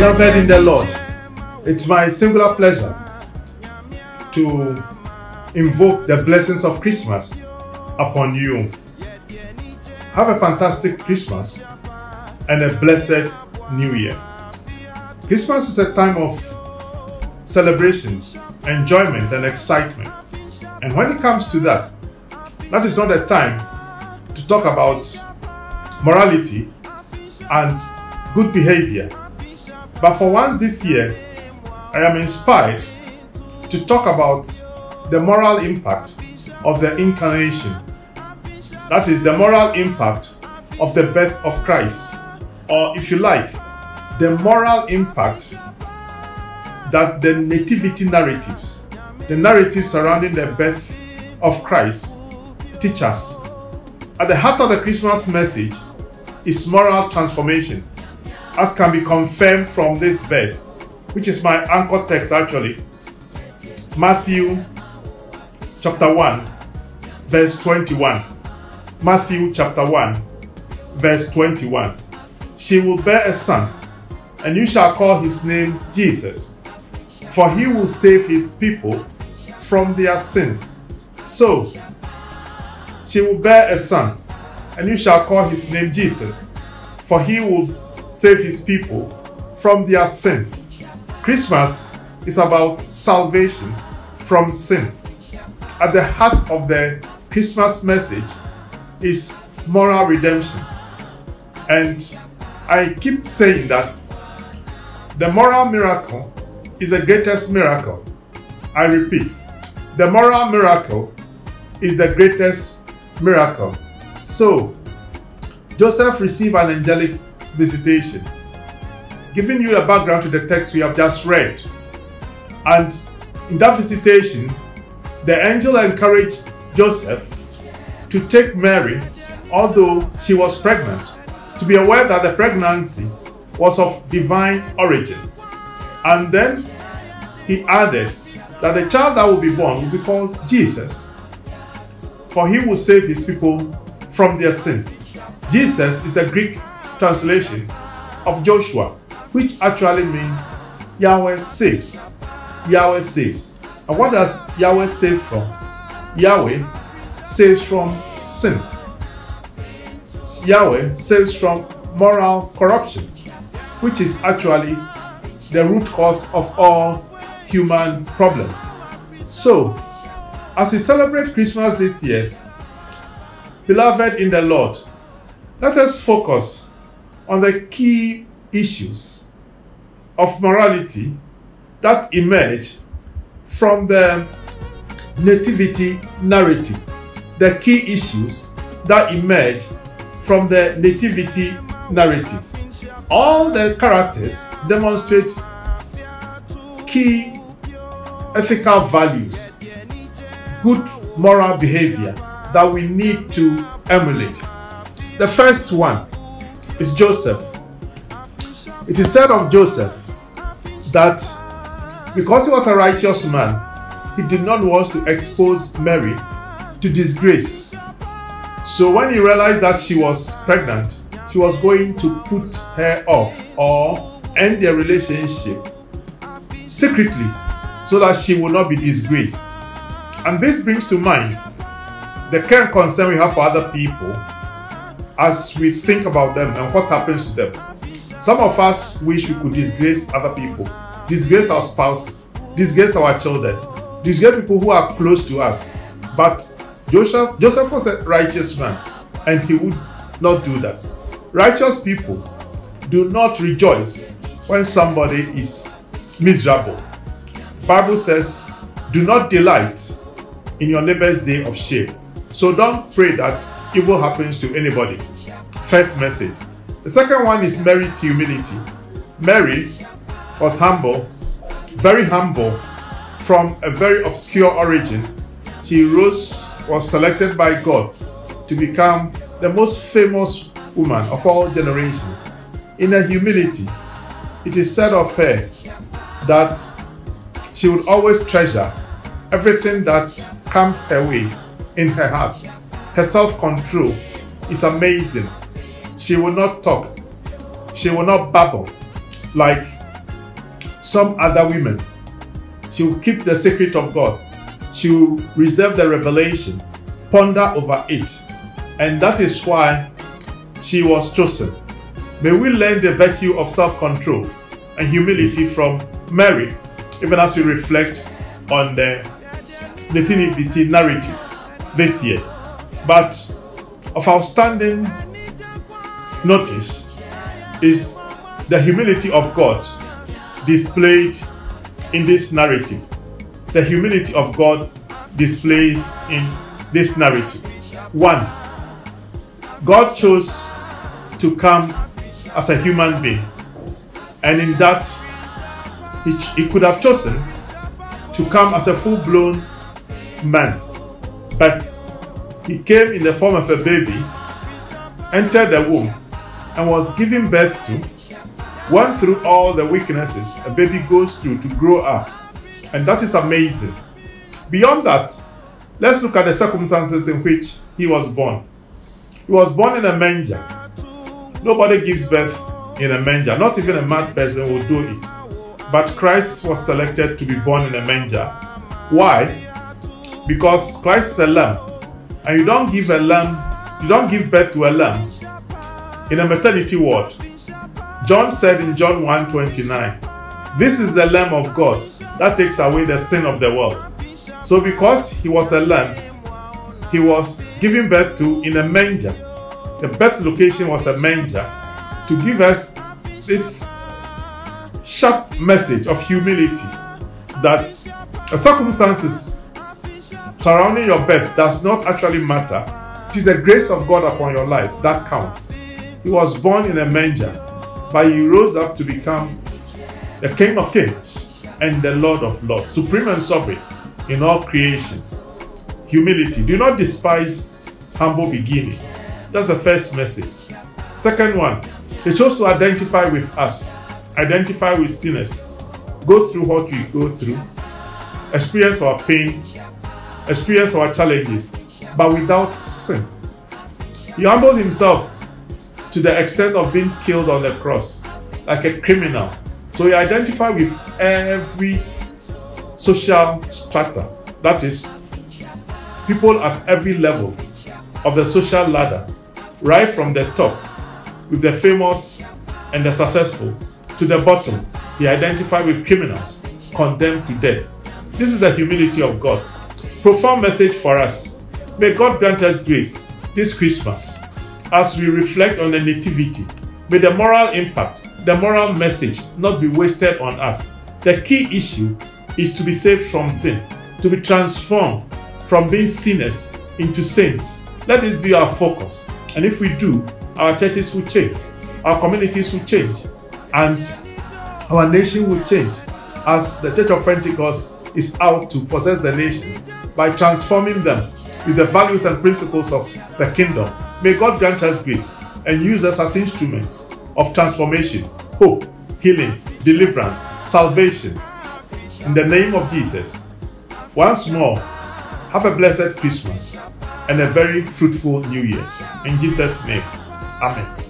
Beloved in the Lord, it's my singular pleasure to invoke the blessings of Christmas upon you. Have a fantastic Christmas and a blessed New Year. Christmas is a time of celebration, enjoyment, and excitement. And when it comes to that, that is not a time to talk about morality and good behavior. But for once this year, I am inspired to talk about the moral impact of the incarnation. That is the moral impact of the birth of Christ. Or if you like, the moral impact that the nativity narratives, the narratives surrounding the birth of Christ, teach us. At the heart of the Christmas message is moral transformation, as can be confirmed from this verse, which is my anchor text actually. Matthew chapter 1, verse 21. Matthew chapter 1, verse 21. She will bear a son, and you shall call his name Jesus, for he will save his people from their sins. So, she will bear a son, and you shall call his name Jesus, for he will save his people from their sins. Christmas is about salvation from sin. At the heart of the Christmas message is moral redemption. And I keep saying that the moral miracle is the greatest miracle. I repeat, the moral miracle is the greatest miracle. So, Joseph received an angelic visitation, giving you a background to the text we have just read. And in that visitation, the angel encouraged Joseph to take Mary, although she was pregnant, to be aware that the pregnancy was of divine origin. And then he added that the child that will be born will be called Jesus, for he will save his people from their sins. Jesus is the Greek translation of Joshua, which actually means Yahweh saves. Yahweh saves. And what does Yahweh save from? Yahweh saves from sin. Yahweh saves from moral corruption, which is actually the root cause of all human problems. So, as we celebrate Christmas this year, beloved in the Lord, let us focus on the key issues of morality that emerge from the nativity narrative. The key issues that emerge from the nativity narrative. All the characters demonstrate key ethical values, good moral behavior that we need to emulate. The first one is Joseph. It is said of Joseph that because he was a righteous man, he did not want to expose Mary to disgrace. So when he realized that she was pregnant, she was going to put her off or end their relationship secretly so that she will not be disgraced. And this brings to mind the current concern we have for other people as we think about them and what happens to them. Some of us wish we could disgrace other people, disgrace our spouses, disgrace our children, disgrace people who are close to us. But Joseph, Joseph was a righteous man and he would not do that. Righteous people do not rejoice when somebody is miserable. Bible says, do not delight in your neighbor's day of shame. So don't pray that evil happens to anybody. First message. The second one is Mary's humility. Mary was humble, very humble, from a very obscure origin. She rose, was selected by God to become the most famous woman of all generations. In her humility, it is said of her that she would always treasure everything that comes her way in her heart. Her self control is amazing. She will not talk, she will not babble like some other women. She will keep the secret of God. She will reserve the revelation, ponder over it. And that is why she was chosen. May we learn the virtue of self control and humility from Mary, even as we reflect on the Nativity narrative this year. But of outstanding notice is the humility of God displayed in this narrative. The humility of God displays in this narrative. One, God chose to come as a human being, and in that, he, he could have chosen to come as a full blown man, but he came in the form of a baby, entered the womb, and was given birth to, went through all the weaknesses a baby goes through to grow up. And that is amazing. Beyond that, let's look at the circumstances in which he was born. He was born in a manger. Nobody gives birth in a manger, not even a mad person will do it. But Christ was selected to be born in a manger. Why? Because Christ is a lamb. And you don't give a lamb, you don't give birth to a lamb in a maternity ward. John said in John 1:29, This is the Lamb of God that takes away the sin of the world. So because he was a lamb, he was given birth to in a manger. The birth location was a manger to give us this sharp message of humility that circumstances surrounding your birth does not actually matter. It is the grace of God upon your life that counts. He was born in a manger, but he rose up to become the King of Kings and the Lord of Lords, supreme and sovereign in all creation. Humility. Do not despise humble beginnings. That's the first message. Second one, he chose to identify with us, identify with sinners, go through what we go through, experience our pain, experience our challenges, but without sin. He humbled himself to the extent of being killed on the cross like a criminal. So he identified with every social strata, that is, people at every level of the social ladder, right from the top with the famous and the successful to the bottom. He identified with criminals condemned to death. This is the humility of God. Profound message for us. May God grant us grace this Christmas as we reflect on the Nativity. May the moral impact, the moral message not be wasted on us. The key issue is to be saved from sin, to be transformed from being sinners into saints. Let this be our focus. And if we do, our churches will change, our communities will change, and our nation will change as the Church of Pentecost is out to possess the nations by transforming them with the values and principles of the kingdom. May God grant us grace and use us as instruments of transformation, hope, healing, deliverance, salvation. In the name of Jesus. Once more, have a blessed Christmas and a very fruitful New Year. In Jesus' name, Amen.